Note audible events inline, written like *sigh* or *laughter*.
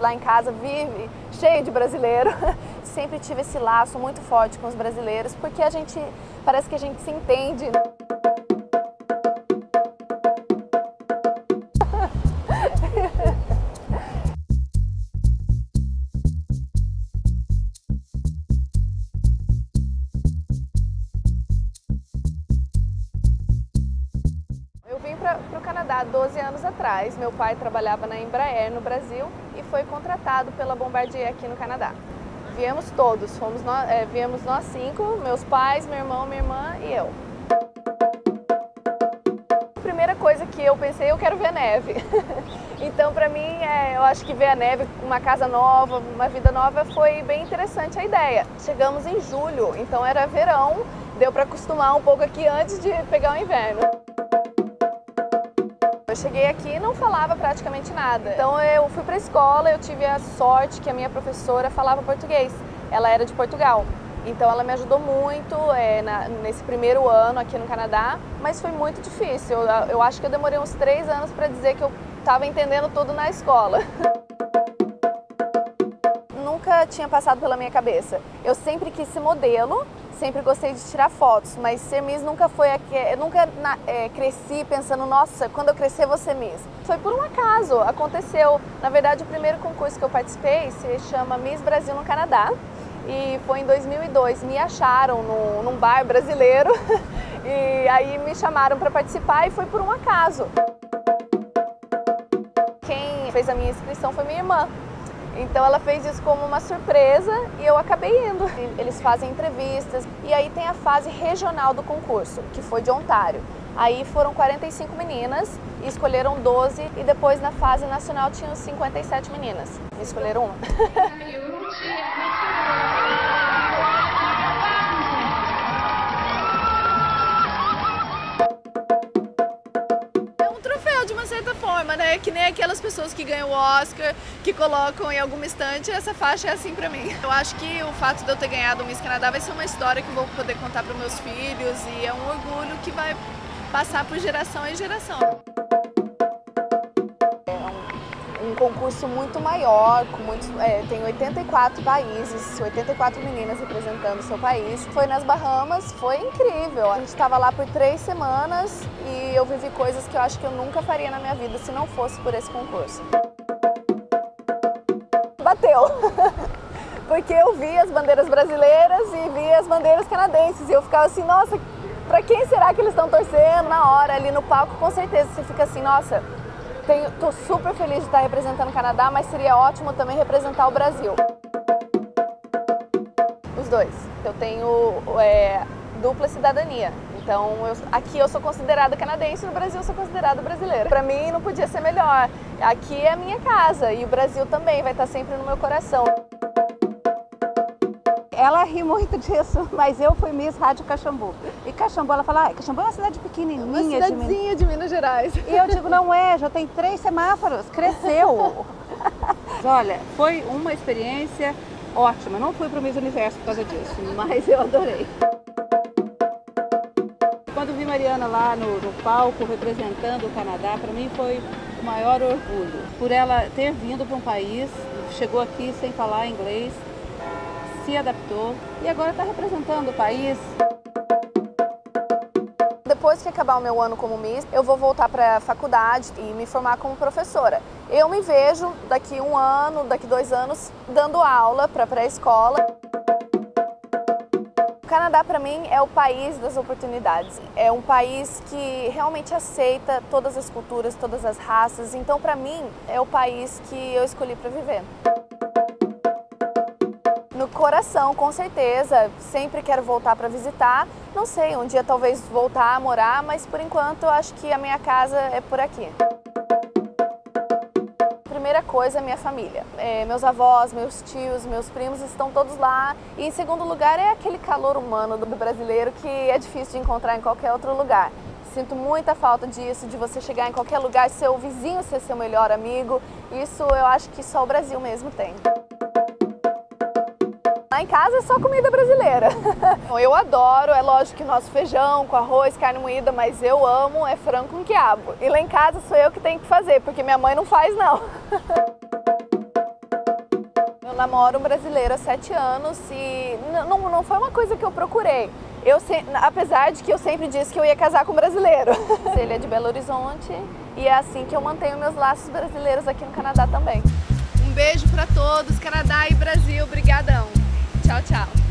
Lá em casa vive cheio de brasileiro. *laughs* Sempre tive esse laço muito forte com os brasileiros, porque a gente parece que a gente se entende. Canadá 12 anos atrás. Meu pai trabalhava na Embraer no Brasil e foi contratado pela Bombardier aqui no Canadá. Viemos todos, fomos nós, é, viemos nós cinco, meus pais, meu irmão, minha irmã e eu. A primeira coisa que eu pensei, eu quero ver neve. *laughs* então, para mim, é, eu acho que ver a neve, uma casa nova, uma vida nova, foi bem interessante a ideia. Chegamos em julho, então era verão, deu para acostumar um pouco aqui antes de pegar o inverno. Eu cheguei aqui e não falava praticamente nada. Então eu fui para a escola, eu tive a sorte que a minha professora falava português. Ela era de Portugal. Então ela me ajudou muito é, na, nesse primeiro ano aqui no Canadá, mas foi muito difícil. Eu, eu acho que eu demorei uns três anos para dizer que eu estava entendendo tudo na escola. *laughs* Nunca tinha passado pela minha cabeça. Eu sempre quis ser modelo, sempre gostei de tirar fotos, mas ser Miss nunca foi aqui. Eu nunca na, é, cresci pensando, nossa, quando eu crescer vou ser Miss. Foi por um acaso, aconteceu. Na verdade, o primeiro concurso que eu participei se chama Miss Brasil no Canadá e foi em 2002. Me acharam no, num bar brasileiro *laughs* e aí me chamaram para participar e foi por um acaso. Quem fez a minha inscrição foi minha irmã. Então ela fez isso como uma surpresa e eu acabei indo. Eles fazem entrevistas e aí tem a fase regional do concurso, que foi de Ontário. Aí foram 45 meninas e escolheram 12 e depois na fase nacional tinham 57 meninas. Me escolheram uma. Certa forma, né? Que nem aquelas pessoas que ganham o Oscar, que colocam em alguma estante, essa faixa é assim pra mim. Eu acho que o fato de eu ter ganhado o Miss Canadá vai ser uma história que eu vou poder contar para meus filhos e é um orgulho que vai passar por geração em geração. Um concurso muito maior, com muitos, é, tem 84 países, 84 meninas representando o seu país. Foi nas Bahamas, foi incrível. A gente estava lá por três semanas e eu vivi coisas que eu acho que eu nunca faria na minha vida se não fosse por esse concurso. Bateu! *laughs* Porque eu vi as bandeiras brasileiras e vi as bandeiras canadenses e eu ficava assim, nossa, para quem será que eles estão torcendo na hora ali no palco? Com certeza você fica assim, nossa, tô super feliz de estar representando o Canadá, mas seria ótimo também representar o Brasil. Os dois. Eu tenho é, dupla cidadania. Então, eu, aqui eu sou considerada canadense, no Brasil eu sou considerada brasileira. Para mim não podia ser melhor. Aqui é a minha casa e o Brasil também vai estar sempre no meu coração. Ela ri muito disso, *laughs* mas eu fui Miss Rádio Caxambu. E Caxambu, ela fala, ah, Caxambu é uma cidade pequenininha. Uma cidadezinha de, de Minas Gerais. E eu digo, não é, já tem três semáforos, cresceu. *laughs* Olha, foi uma experiência ótima. Não fui para o Miss Universo por causa disso, mas eu adorei. Quando vi Mariana lá no, no palco representando o Canadá, para mim foi o maior orgulho. Por ela ter vindo para um país, chegou aqui sem falar inglês, se adaptou e agora está representando o país. Depois que acabar o meu ano como Miss, eu vou voltar para a faculdade e me formar como professora. Eu me vejo daqui um ano, daqui dois anos, dando aula para pré-escola. O Canadá, para mim, é o país das oportunidades. É um país que realmente aceita todas as culturas, todas as raças. Então, para mim, é o país que eu escolhi para viver. No coração, com certeza. Sempre quero voltar para visitar. Não sei, um dia talvez voltar a morar, mas por enquanto acho que a minha casa é por aqui. Primeira coisa, minha família. É, meus avós, meus tios, meus primos estão todos lá. E em segundo lugar é aquele calor humano do brasileiro que é difícil de encontrar em qualquer outro lugar. Sinto muita falta disso, de você chegar em qualquer lugar, seu vizinho ser seu melhor amigo. Isso eu acho que só o Brasil mesmo tem. Lá em casa é só comida brasileira. *laughs* eu adoro, é lógico que nosso feijão com arroz, carne moída, mas eu amo é frango com quiabo. E lá em casa sou eu que tenho que fazer, porque minha mãe não faz não. *laughs* Eu namoro um brasileiro há sete anos e não, não foi uma coisa que eu procurei. Eu, apesar de que eu sempre disse que eu ia casar com um brasileiro. *laughs* Ele é de Belo Horizonte e é assim que eu mantenho meus laços brasileiros aqui no Canadá também. Um beijo para todos, Canadá e Brasil. Obrigadão. Tchau, tchau.